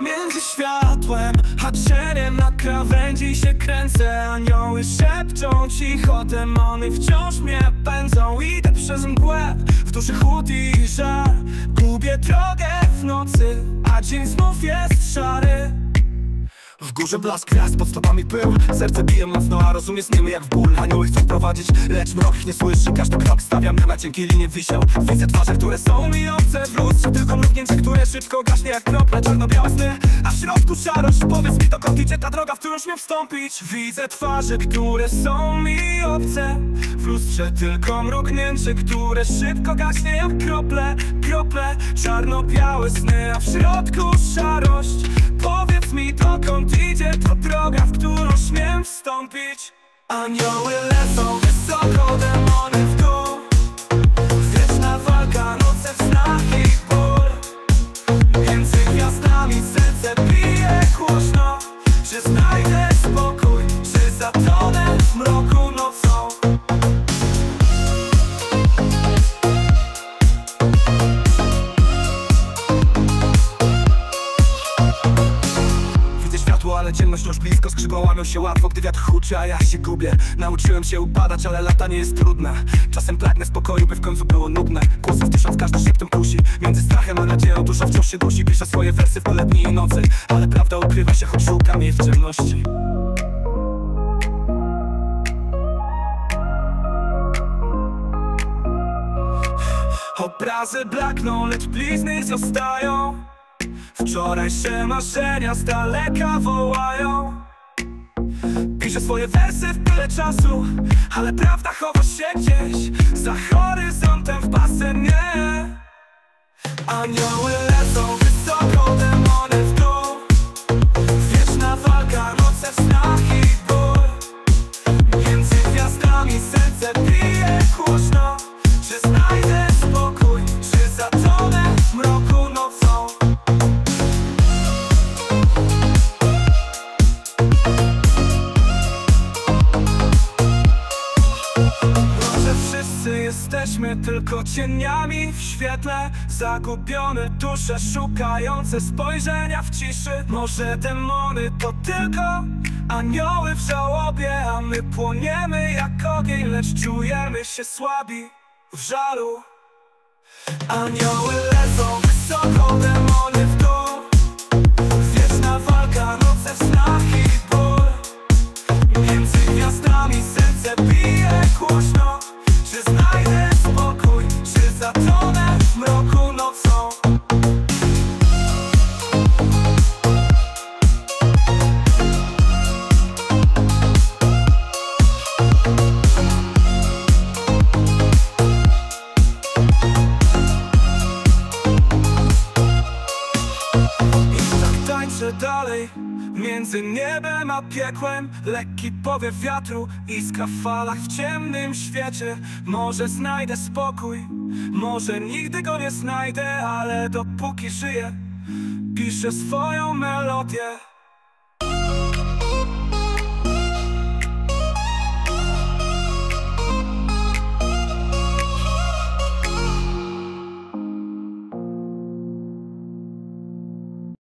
między światłem A cieniem na krawędzi się kręcę. Anioły szepczą cicho, demony wciąż mnie pędzą. Idę przez mgłę, w duszy chłód i żar Gubię drogę w nocy, a dzień znów jest szary w górze blask gwiazd, pod stopami pył. Serce bije mocno, a rozum jest jak w ból. Anioły chcą prowadzić, lecz mrok ich nie słyszy. Każdy krok stawiam na cienkiej linie wisiał. Widzę twarze, które są mi obce w lustrze. Tylko mrugnięcie, które szybko gaśnie jak krople Czarno-białe sny, a w środku szarość Powiedz mi dokąd idzie ta droga, w którą śmiem wstąpić. Widzę twarze, które są mi obce W lustrze. Tylko mrugnięcie, które szybko gaśnie jak krople Krople, czarno-białe sny, a w środku szarość Anioły lecą wysoko, demony w dół. Wieczna walka, noce w snach i ból Między gwiazdami serce bije głośno Czy znajdę spokój, czy zatonę w mroku ciemność już blisko Skrzydła łamią się łatwo, gdy wiatr huczy, a ja się gubię. Nauczyłem się upadać, ale lata nie jest trudne. Czasem pragnę spokoju, by w końcu było nudne. Głosów tysiąc, każdy szeptem kusi. Między strachem a nadzieją dużo wciąż się dusi. Piszę swoje wersy w i nocy Ale prawda ukrywa się, choć szukam jej w ciemności. Obrazy blakną, lecz blizny zostają Wczorajsze marzenia z daleka wołają. Piszę swoje wersy w tyle czasu Ale prawda chowa się gdzieś. Za horyzontem w basenie. Anioły jesteśmy tylko cieniami w świetle. Zagubione dusze szukające spojrzenia w ciszy. Może demony to tylko anioły w żałobie A my płoniemy jak ogień, lecz czujemy się słabi w żalu. Anioły lecą wysoko, dalej. Między niebem a piekłem Lekki powiew wiatru Iskra w falach w ciemnym świecie. Może znajdę spokój Może nigdy go nie znajdę Ale dopóki żyję Piszę swoją melodię